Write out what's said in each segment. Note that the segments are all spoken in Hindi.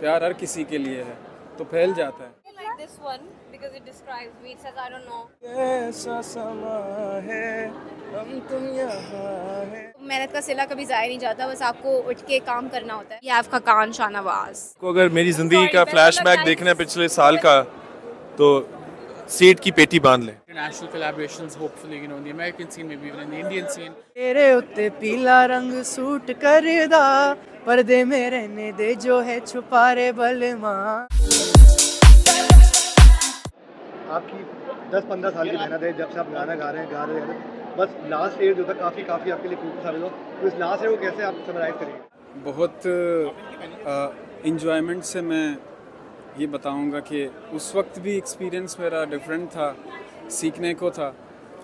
प्यार हर किसी के लिए है तो फैल जाता है। This one because it describes me. It says, I don't know. ऐसा समा है हम तुम यहाँ है। मेहनत का सिला कभी ज़ाया नहीं जाता बस आपको उठ के काम करना होता है। ये आपका कान शाहनवाज को अगर मेरी ज़िंदगी का फ्लैशबैक देखना है पिछले साल का तो सीट की पेटी बाँध लें। International collaborations, hopefully, you know, in the American scene, maybe even in the Indian scene. तेरे उत्ते पीला रंग सूट करदा पर्दे में रहने दे जो है छुपा रे बलमा। आपकी 10-15 साल की मेहनत है जब से आप गाना गा रहे हैं गा रहे हैं बस लास्ट ईयर जो था काफ़ी काफ़ी आपके लिए खूब साबित हो तो इस लास्ट ईयर को कैसे आप समराइज करेंगे? बहुत इंजॉयमेंट से मैं ये बताऊँगा कि उस वक्त भी एक्सपीरियंस मेरा डिफरेंट था। सीखने को था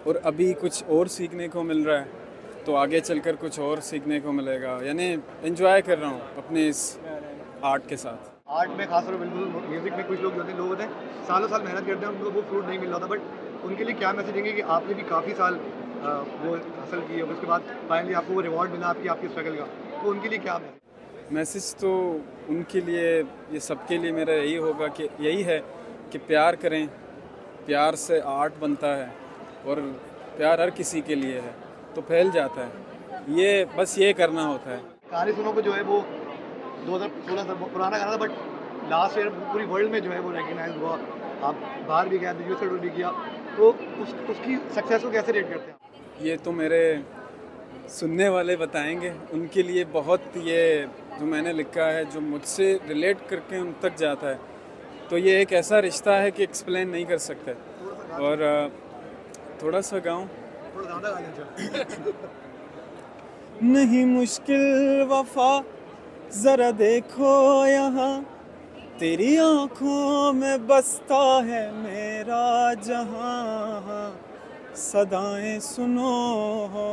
और अभी कुछ और सीखने को मिल रहा है तो आगे चलकर कुछ और सीखने को मिलेगा। यानी एंजॉय कर रहा हूँ अपने इस आर्ट के साथ। आर्ट में खासतौर पर बिल्कुल म्यूज़िक में कुछ लोग जो होते हैं लोग होते हैं सालों साल मेहनत करते हैं उनको वो फ्रूट नहीं मिल रहा था बट उनके लिए क्या मैसेज देंगे कि आपने भी काफ़ी साल वो हासिल की है उसके बाद फाइनली आपको वो रिवॉर्ड मिला आपकी आपकी स्ट्रगल का। तो उनके लिए क्या मैसेज मैसेज तो उनके लिए ये सबके लिए मेरा यही होगा कि यही है कि प्यार करें प्यार से आर्ट बनता है और प्यार हर किसी के लिए है तो फैल जाता है। ये बस ये करना होता है। कहानी सुनो को जो है वो 2016 से पुराना गाना था बट लास्ट ईयर पूरी वर्ल्ड में जो है वो रिकग्नाइज हुआ। आप बाहर भी गए यूथ भी किया तो उस उसकी सक्सेस को कैसे रेट करते हैं ये तो मेरे सुनने वाले बताएँगे। उनके लिए बहुत ये जो मैंने लिखा है जो मुझसे रिलेट करके उन तक जाता है तो ये एक ऐसा रिश्ता है कि एक्सप्लेन नहीं कर सकते। और थोड़ा सा गाऊं? थोड़ा ज़्यादा गा लीजिए नहीं मुश्किल वफा, जरा देखो यहाँ। तेरी आँखों में बसता है मेरा जहाँ। सदाएँ सुनो हो,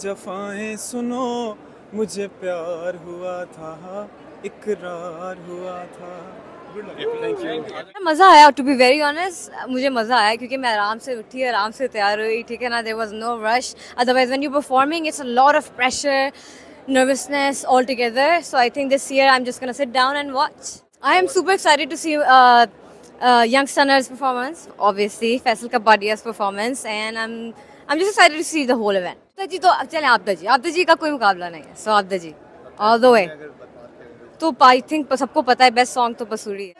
जफाएँ सुनो, मुझे प्यार हुआ था, इकरार हुआ था। मज़ा आया टू बी वेरी ऑनेस्ट मुझे मज़ा आया क्योंकि मैं आराम से उठी, आराम से तैयार हुई, ठीक है ना? There was no rush otherwise when you performing it's lot of pressure nervousness all together so I think this year I am just sit down and watch I am super excited to see Young Stunners performance obviously Faisal का बॉडियर्स performance and I am I am just excited to see the whole event जी तो चले आपदा जी आपदा जी का कोई मुकाबला नहीं है सो आपदा जी ऑल द वे तो आई थिंक सबको पता है बेस्ट सॉन्ग तो बसूरी है।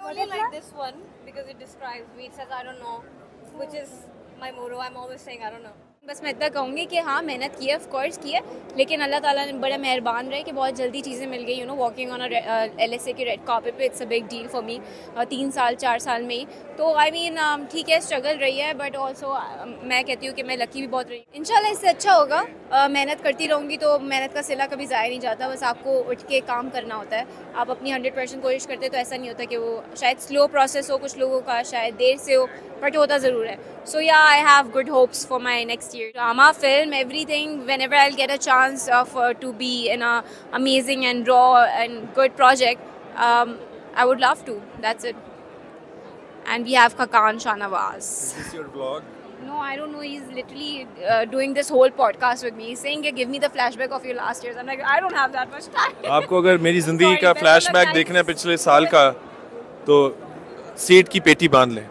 बस मैं इतना कहूँगी कि हाँ मेहनत की है ऑफ़ कोर्स की है लेकिन अल्लाह ताला ने बड़ा मेहरबान रहे कि बहुत जल्दी चीज़ें मिल गई you know walking on L S A के रेड कॉपी पे it's a big deal for me तीन साल चार साल में ही। तो आई मीन ठीक है स्ट्रगल रही है बट ऑल्सो मैं कहती हूँ कि मैं लकी भी बहुत रही इंशाल्लाह इससे अच्छा होगा uh, मेहनत करती रहूँगी तो मेहनत का सिला कभी ज़ाया नहीं जाता बस आपको उठ के काम करना होता है। आप अपनी हंड्रेड परसेंट कोशिश करते तो ऐसा नहीं होता कि वो शायद स्लो प्रोसेस हो कुछ लोगों का शायद देर से हो बट होता ज़रूर है। So yeah I have good hopes for my next year drama film everything whenever I get a chance of to be in a amazing and raw and good project I would love to that's it and we have Kakan Shanawaz. Is this your vlog? No, I don't know. He's literally uh, doing this whole podcast with me. He's saying, "Give me the flashback of your last years." I'm like, I don't have that much time. आपको अगर मेरी ज़िंदगी Sorry, का better फ्लैशबैक luck, देखना है guys. पिछले साल का तो सीट की पेटी बाँध लें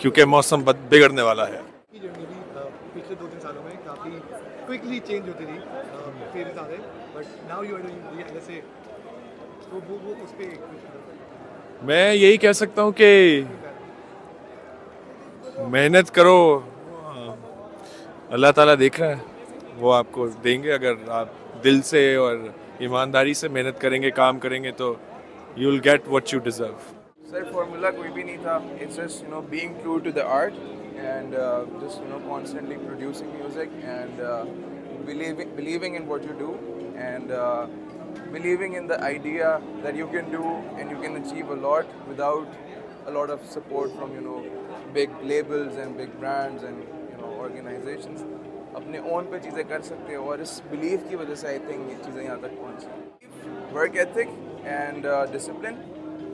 क्योंकि मौसम बिगड़ने वाला है की जर्नी भी अ, पिछले दो तीन सालों में काफ़ी क्विकली चेंज होती थी फेजेस आ रहे but now you are doing जैसे तो वो वो उस पर मैं यही कह सकता हूँ कि मेहनत करो। अल्लाह ताला देख रहा है वो आपको देंगे अगर आप दिल से और ईमानदारी से मेहनत करेंगे काम करेंगे तो you will get what you deserve sir formula कोई भी नहीं था it's just you know being true to the art And just you know constantly producing music and believing believing in what you do and uh, believing in the idea that you can do and you can achieve a lot without a lot of support from you know big labels and big brands and you know organizations अपने ओन पे चीज़ें कर सकते हो और इस बिलीव की वजह से आई थिंक ये चीज़ें यहाँ तक पहुँची work ethic and discipline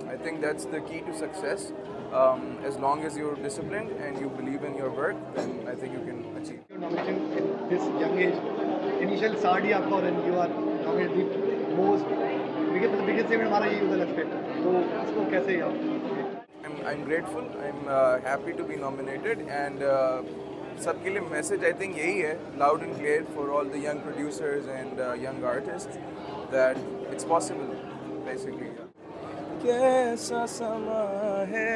I think that's the key to success. Um, as long as you're disciplined and you believe in your work, then I think you can achieve. your nomination in this young age. Initial start ही आपका और you are nominated the most biggest biggest event हमारा यही होता है तो इसको कैसे आप I'm, I'm grateful. I'm uh, happy to be nominated, and uh, सबके लिए message I think यही है loud and clear for all the young producers and uh, young artists that it's possible, basically. कैसा समा है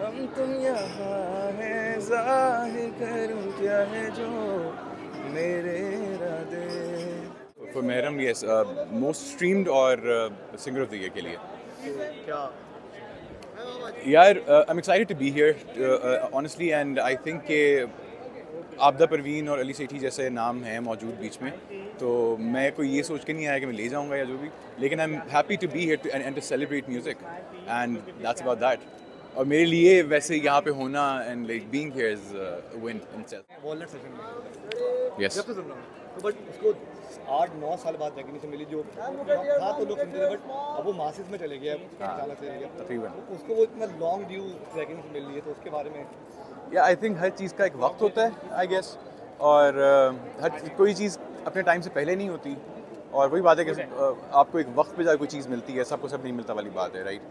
हम तुम यहाँ है। ज़ाहिर करूँ क्या है जो मेरे इरादे? For Mehram, yes, uh, most streamed or uh, singer of the year के लिए. क्या? यार I am excited to be here honestly and I think कि आपदा परवीन और अली सेठी जैसे नाम हैं मौजूद बीच में तो मैं कोई ये सोच के नहीं आया कि मैं ले जाऊँगा या जो भी लेकिन I am happy to be here and to celebrate music and that's about that और मेरे लिए वैसे यहाँ पे होना and like being here is win walnut session yes तो बट उसको आठ नौ साल बाद रिकग्निशन मिली जो था तो लोग थे बट अब वो मासिस में चले गया अचानक चले गया तकरीबन। तो उसको वो इतना लॉन्ग ड्यू रिकग्निशन मिल रही है तो उसके बारे में। या आई थिंक हर चीज़ का एक वक्त होता है आई गेस और हर कोई चीज़ अपने टाइम से पहले नहीं होती। और वही बात है कि आपको एक वक्त पे जाकर कोई चीज़ मिलती है सबको सब नहीं मिलता वाली बात है राइट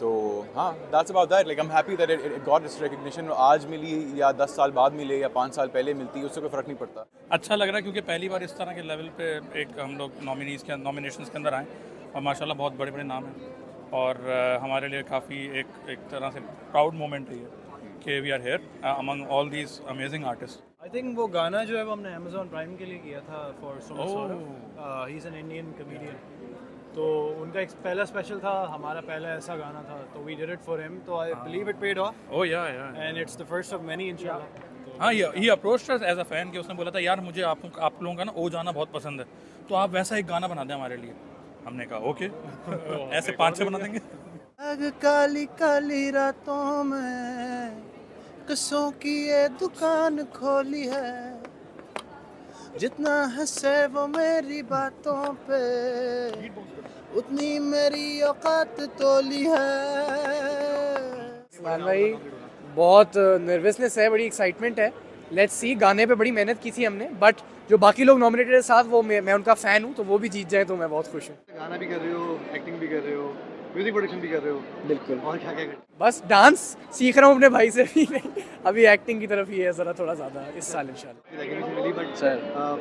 तो हाँ that's about that like I am happy that it got this recognition आज मिली या दस साल बाद मिले या पाँच साल पहले मिलती है उससे कोई फ़र्क नहीं पड़ता। अच्छा लग रहा है क्योंकि पहली बार इस तरह के लेवल पे एक हम लोग नॉमिनीज के नॉमिनेशंस के अंदर आए और माशाल्लाह बहुत बड़े बड़े नाम हैं। और हमारे लिए काफ़ी एक एक तरह से प्राउड मोमेंट रही है ये कि we are here among all these amazing artist I think वो गाना जो है वो हमने अमेजोन प्राइम के लिए किया था for. He is an Indian comedian तो उनका एक पहला स्पेशल था हमारा पहला ऐसा गाना था तो we did it for him तो I believe it paid off oh yeah yeah and it's the first of many इंशाल्लाह हाँ ये ही अप्रोच एज अ फ़ैन कि उसने बोला था यार मुझे आप आप लोगों का ना ओ जाना बहुत पसंद है। तो आप वैसा एक गाना बना दें हमारे लिए। हमने कहा ओके ऐसे पाँच छः बना देंगे। आग काली काली रातों में किस्सों की ये दुकान खोली है। जितना हंसे वो मेरी बातों पे। उतनी मेरी औकात तोली है। भाई बहुत नर्वसनेस है बड़ी एक्साइटमेंट है। लेट्स सी गाने पे बड़ी मेहनत की थी हमने बट जो बाकी लोग नॉमिनेटेड है साथ वो मैं, मैं उनका फ़ैन हूँ तो वो भी जीत जाए तो मैं बहुत खुश हूँ। गाना भी कर रहे हो एक्टिंग भी कर रहे हो। म्यूज़िक प्रोडक्शन भी कर रहे हो? बिल्कुल। और क्या क्या कर बस डांस सीख रहा हूँ अपने भाई से भी। नहीं अभी एक्टिंग की तरफ़ ही है ज़रा थोड़ा ज़्यादा इस साल इंशाल्लाह। रिकग्निशन मिली बट सर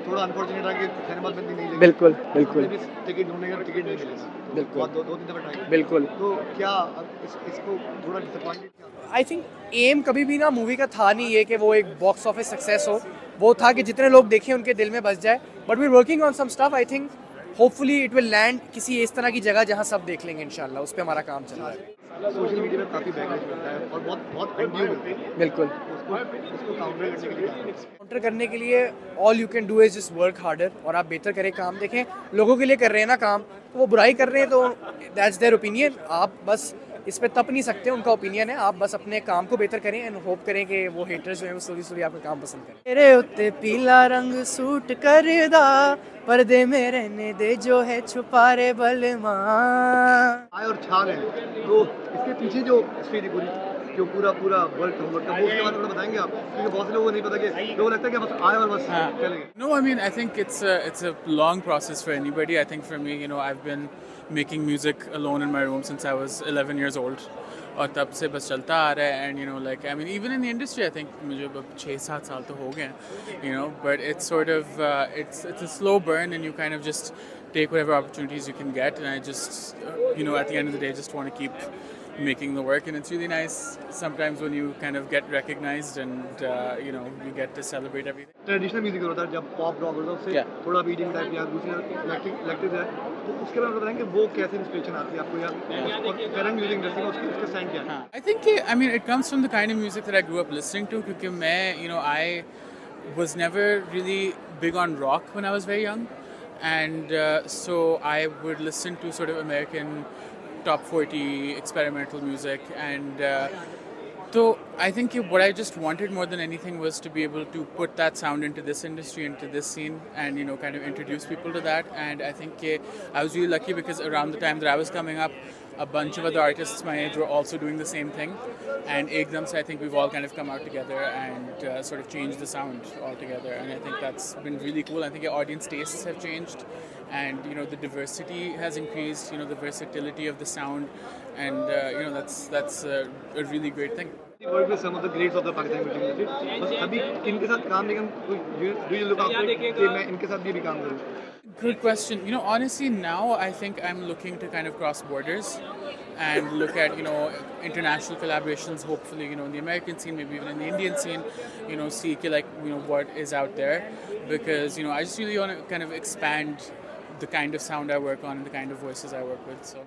थोड़ा अनफॉर्चुनेट रहा कि सिनेमा बंदी नहीं बिल्कुल, बिल्कुल। टिकट ढूँढने का टिकट नहीं मिलेगा। बिल्कुल। दो दो तीन दफ़ा ट्राई बिल्कुल। तो क्या इस, इसको थोड़ा डिसअपॉइंटेड आई थिंक एम कभी भी ना मूवी का था नहीं ये कि वो एक बॉक्स ऑफ़िस सक्सेस हो। वो था कि जितने लोग देखें उनके दिल में बस जाए। But we working on some stuff I think hopefully it will land किसी इस तरह की जगह जहाँ सब देख लेंगे इनशाला उस पर हमारा काम चल रहा है। सोशल मीडिया में काफ़ी बैकलेश मिलता है और बहुत बहुत है। बिल्कुल। उसको उसको काउंटर करने के लिए। काउंटर करने के लिए all you can do is just work harder और आप बेहतर करें काम देखें। लोगों के लिए कर रहे हैं ना काम तो वो बुराई कर रहे हैं तो दैट्स देयर ओपिनियन आप बस इस पर तप नहीं सकते उनका ओपिनियन है। आप बस अपने काम को बेहतर करें एंड होप करें कि वो हेटर्स जो हैं वो स्लोली स्लोली आपका काम पसंद करें। तेरे उत्ते पीला रंग सूट कर दा पर्दे में रहने दे जो है छुपा रे बलमा आए और छा गए तो इसके पीछे जो हिस्ट्री थी पूरी। जो पूरा पूरा वर्क होमवर्क का वो उसके बारे में थोड़ा बताएंगे आप क्योंकि बहुत से लोगों को नहीं पता कि लोगों को लगता है कि बस आए और बस चले गए No, I mean, I think it's a, it's a long process for anybody. I think for me, you know, I've been making music alone in my room since I was 11 years old. और तब से बस चलता आ रहा है and you know like I mean even in industry I think मुझे अब छः सात साल तो हो गए हैं you know but it's sort of it's it's a slow burn and you kind of just take whatever opportunities you can get and I just uh, you know at the end of the day just want to keep making the work and it's really nice sometimes when you kind of get recognized and uh, you know you get to celebrate everything traditional music होता है जब पॉप रॉक होता है उससे क्या? थोड़ा बीटिंग टाइप या दूसरी इलेक्ट्रिक है तो उसके बारे में बताएंगे वो कैसे इंस्पिरेशन आती है आपको या उस- और करंट म्यूजिक इंडस्ट्री में उसकी उसका स्टैंड क्या है I think uh, I mean it comes from the kind of music that I grew up listening to क्योंकि मैं you know I was never really big on rock when I was very young and uh, so I would listen to sort of American top 40 experimental music and uh, so I think what I just wanted more than anything was to be able to put that sound into this industry, into this scene, and you know, kind of introduce people to that. And I think uh, I was really lucky because around the time that I was coming up, a bunch of other artists my age were also doing the same thing. And Ekdam, so I think we've all kind of come out together and uh, sort of changed the sound altogether. And I think that's been really cool. I think our audience tastes have changed, and you know the diversity has increased. You know the versatility of the sound, and uh, you know that's that's a, a really great thing. You work with some of the greats of the Pakistani music industry. बस अभी इनके साथ काम लेकिन do you look out for कि मैं इनके साथ भी भी काम करूँ? Good question. You know, honestly, now I think I'm looking to kind of cross borders and look at, you know, international collaborations, hopefully, you know, in the American scene, maybe even in the Indian scene, you know, see like, you know, what is out there. Because, you know, I just really want to kind of expand the kind of sound I work on and the kind of voices I work with. So.